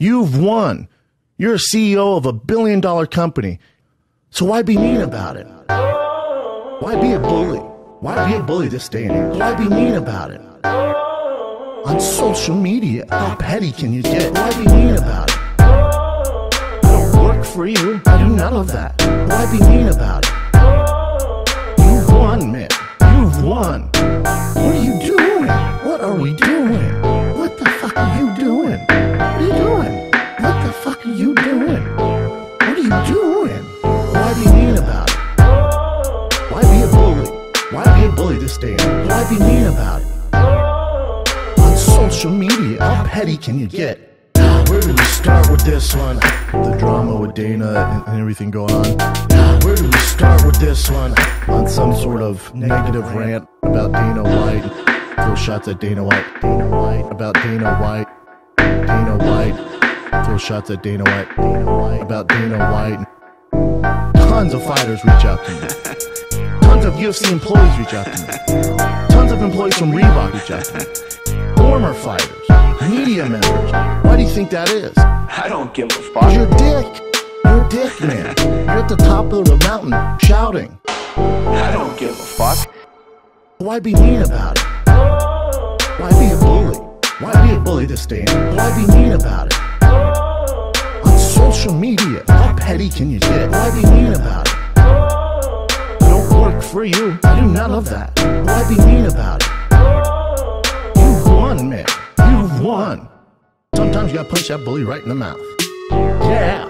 You've won. You're a CEO of a billion dollar company. So why be mean about it? Why be a bully? Why be a bully this day and age? Why be mean about it? On social media, how petty can you get? Why be mean about it? I don't work for you. I do none of that. Why be mean about it? Doing? Why be mean about it? Why be a bully? Why be a bully this day? Why be mean about it? On social media, how petty can you get? Where do we start with this one? The drama with Dana and, and everything going on. Where do we start with this one? On some sort of negative rant about Dana White. Throw shots at Dana White. Dana White. About Dana White. Dana White. Shots at Dana White. Dana White. About Dana White. Tons of fighters reach out to me. Tons of UFC employees reach out to me. Tons of employees from Reebok reach out to me. Former fighters, media members. Why do you think that is? I don't give a fuck. You're dick. You're dick, man. You're at the top of the mountain shouting. I don't give a fuck. Why be mean about it? Why be a bully? Why be a bully this day? Why be mean about it? Social media, how petty can you get? Why be mean about it? I don't work for you. I do none of that. Why be mean about it? You've won, man. You've won. Sometimes you gotta punch that bully right in the mouth. Yeah.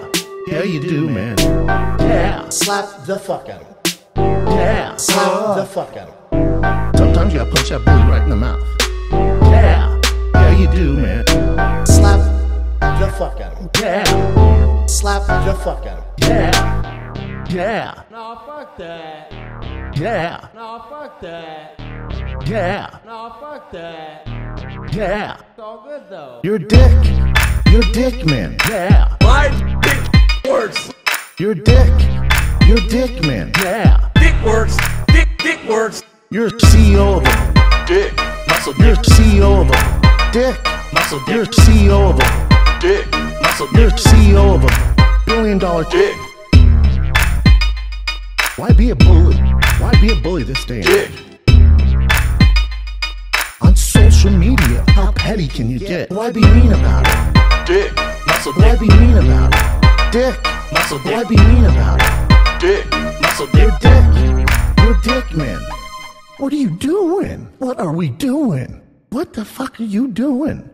Yeah, you do, man. Yeah. Slap the fuck out of him. Yeah. Slap the fuck out of him. Sometimes you gotta punch that bully right in the mouth. Yeah. Yeah, you do, man. Slap the fuck out of him. Yeah. Slap the fuck out of him. Yeah. Yeah. No, fuck that. Yeah. No, fuck that. Yeah. No, fuck that. Yeah. It's all good though. You're dick. You're dick, man. Yeah. My dick works. You're dick. You're dick, man. Yeah. Dick works. Dick, dick works. You're CEO of a. Dick. Muscle You're dick. CEO of a. Dick. Muscle You're dick. CEO of a. Dick. Muscle You're dick. CEO of a billion dollar. Dick. Why be a bully? Why be a bully this day? Dick. On social media, how petty can you get? Why be mean about it? Dick. Muscle Why dick. be mean about it? Dick. Muscle Why dick. be mean about it? Dick. Muscle You're dick. a dick. You're dick, man. What are you doing? What are we doing? What the fuck are you doing?